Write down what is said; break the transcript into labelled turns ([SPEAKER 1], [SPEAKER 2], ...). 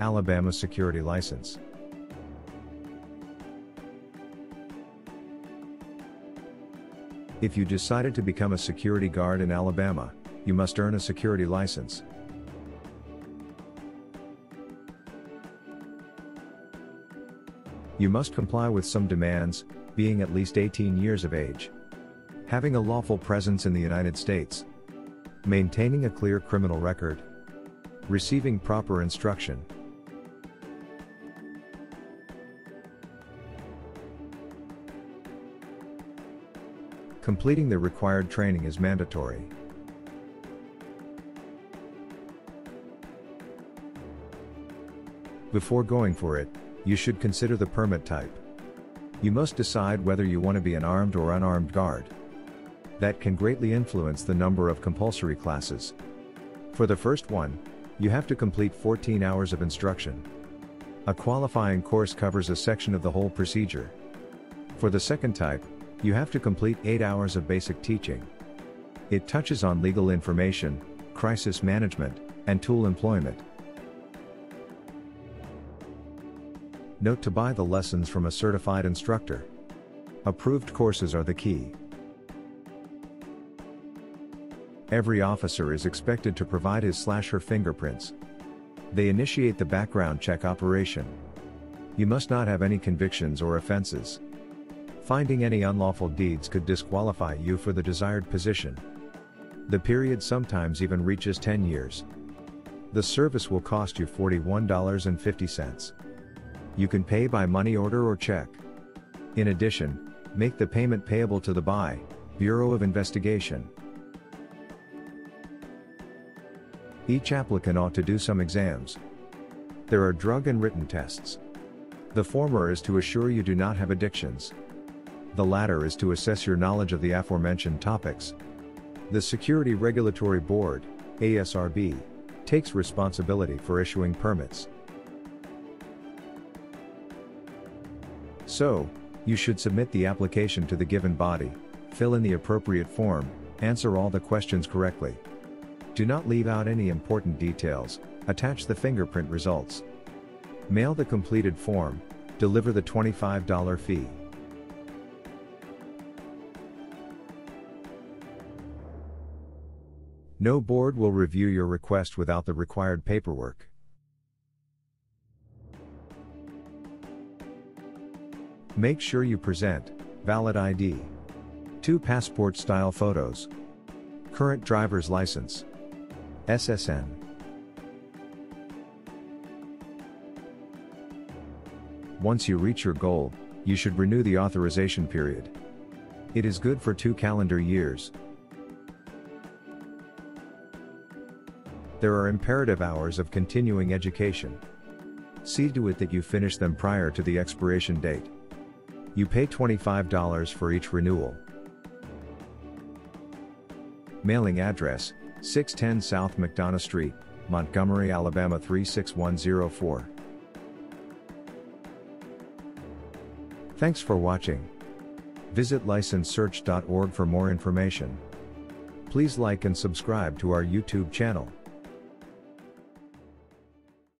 [SPEAKER 1] Alabama security license. If you decided to become a security guard in Alabama, you must earn a security license. You must comply with some demands, being at least 18 years of age. Having a lawful presence in the United States. Maintaining a clear criminal record. Receiving proper instruction. Completing the required training is mandatory. Before going for it, you should consider the permit type. You must decide whether you want to be an armed or unarmed guard. That can greatly influence the number of compulsory classes. For the first one, you have to complete 14 hours of instruction. A qualifying course covers a section of the whole procedure. For the second type, you have to complete 8 hours of basic teaching. It touches on legal information, crisis management, and tool employment. Note to buy the lessons from a certified instructor. Approved courses are the key. Every officer is expected to provide his slash her fingerprints. They initiate the background check operation. You must not have any convictions or offenses. Finding any unlawful deeds could disqualify you for the desired position. The period sometimes even reaches 10 years. The service will cost you $41.50. You can pay by money order or check. In addition, make the payment payable to the BI, Bureau of Investigation. Each applicant ought to do some exams. There are drug and written tests. The former is to assure you do not have addictions. The latter is to assess your knowledge of the aforementioned topics. The Security Regulatory Board, ASRB, takes responsibility for issuing permits. So, you should submit the application to the given body, fill in the appropriate form, answer all the questions correctly. Do not leave out any important details, attach the fingerprint results. Mail the completed form, deliver the $25 fee. No board will review your request without the required paperwork. Make sure you present valid ID, two passport style photos, current driver's license, SSN. Once you reach your goal, you should renew the authorization period. It is good for two calendar years. There are imperative hours of continuing education. See to it that you finish them prior to the expiration date. You pay $25 for each renewal. Mailing address 610 South McDonough Street, Montgomery, Alabama 36104. Thanks for watching. Visit licensesearch.org for more information. Please like and subscribe to our YouTube channel.